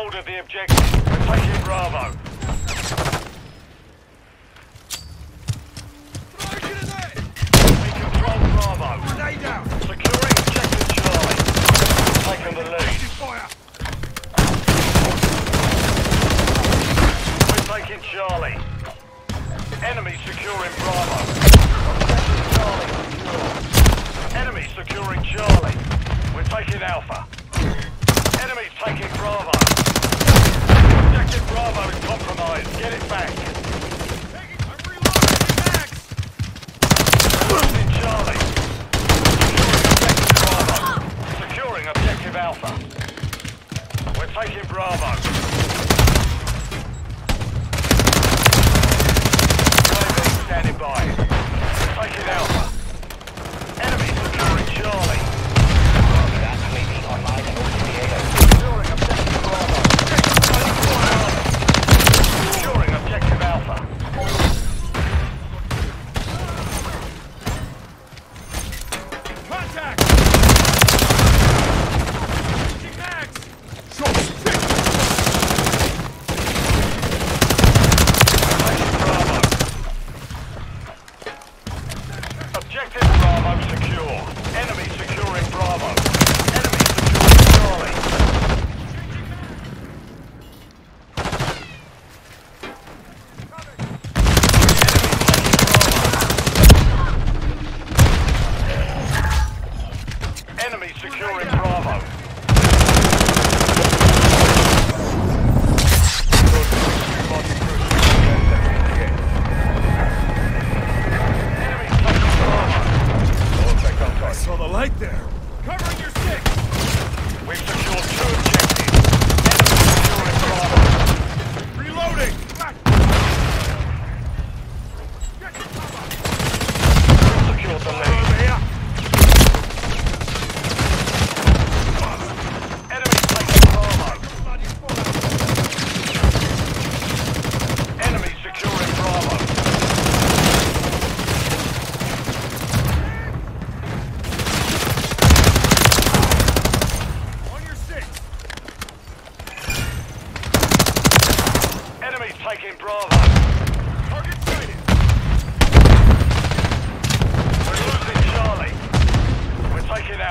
hold of the objective. We're taking Bravo.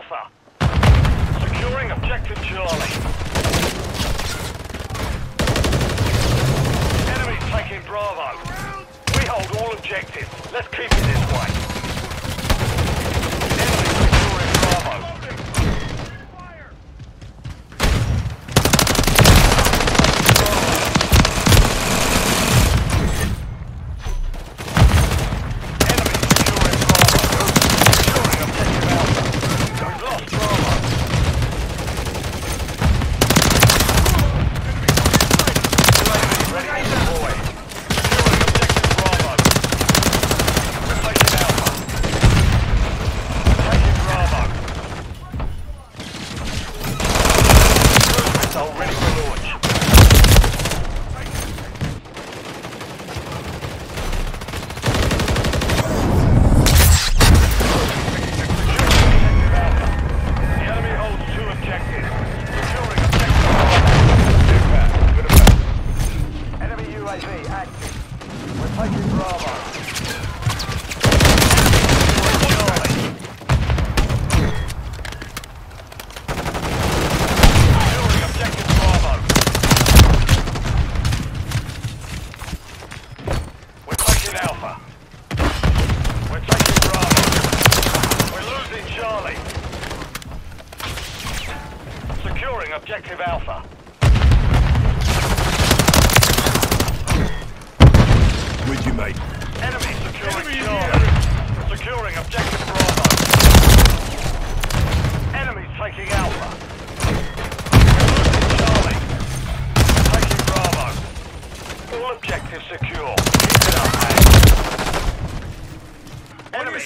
Alpha. Securing objective Charlie.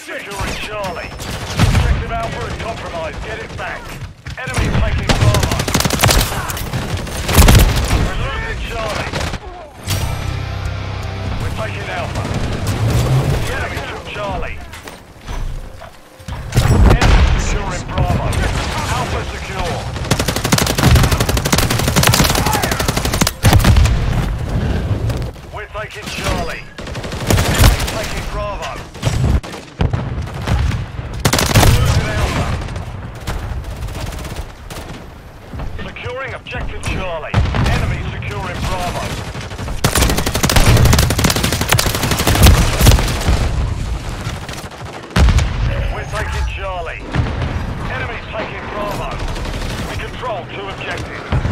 Securing Charlie. Objective Alpha is compromised. Get it back. Enemy taking Bravo. We're Charlie. We're taking Alpha. The enemy took Charlie. Securing objective Charlie. Enemy securing Bravo. We're taking Charlie. Enemy taking Bravo. We control two objectives.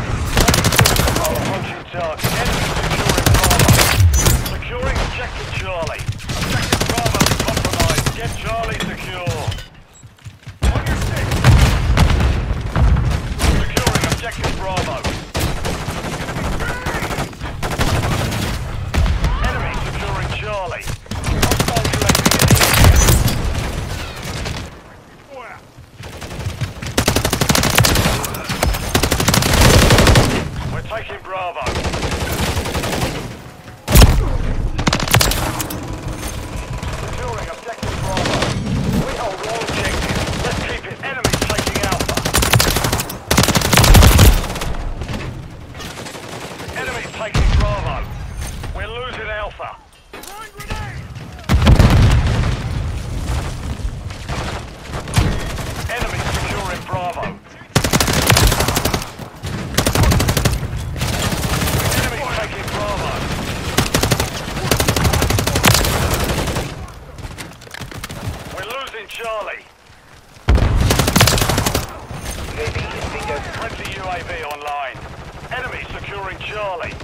Charlie.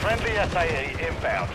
Friendly SAE inbound.